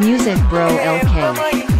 Music Bro LK.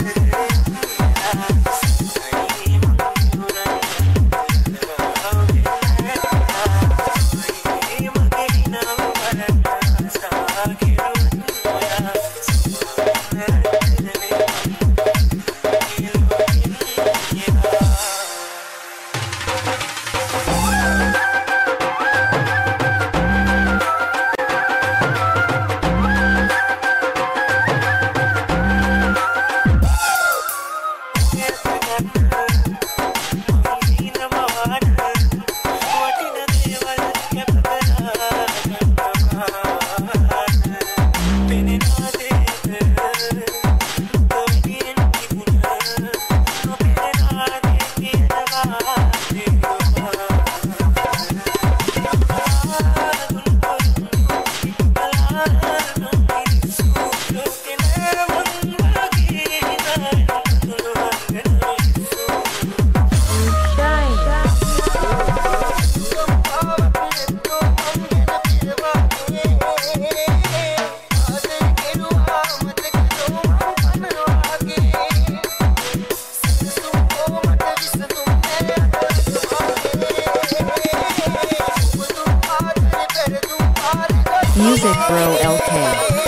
away. Music Bro LK.